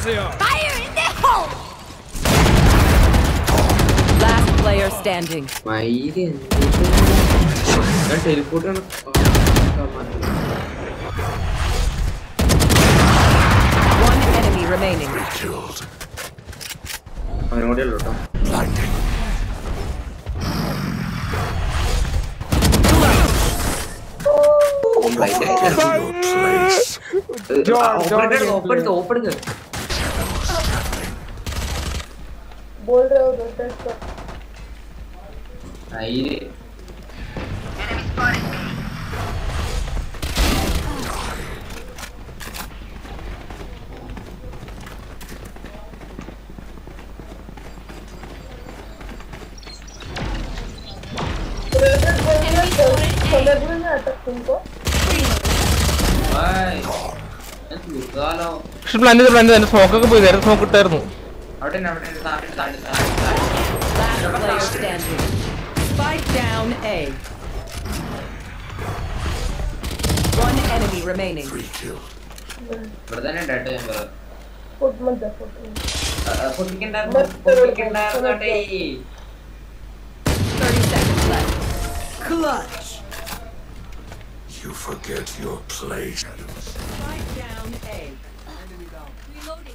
Fire in the hole! Last player standing. My That teleporter. One enemy remaining. Be killed. बोल रहे हो दोस्त को आई रे तुमको ഭായ് ഞാൻ സ്മോക്കൊക്കെ പോയി. നേരെ സ്മോക്ക് ഇട്ടായിരുന്നു. Last player standing. Spike down A. One enemy remaining. Three kill. But then dead to him. Put put me. Uh, in there, put me in there, 30 seconds left. Clutch. You forget your place. Spike down A. Reloading.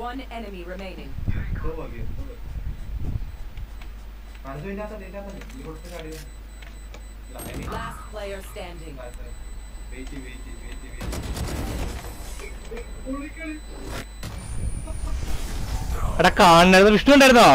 One enemy remaining. Go again, go again. Last player standing. എടാ കാണണത് വിഷ്ണു ഉണ്ടായിരുന്നോ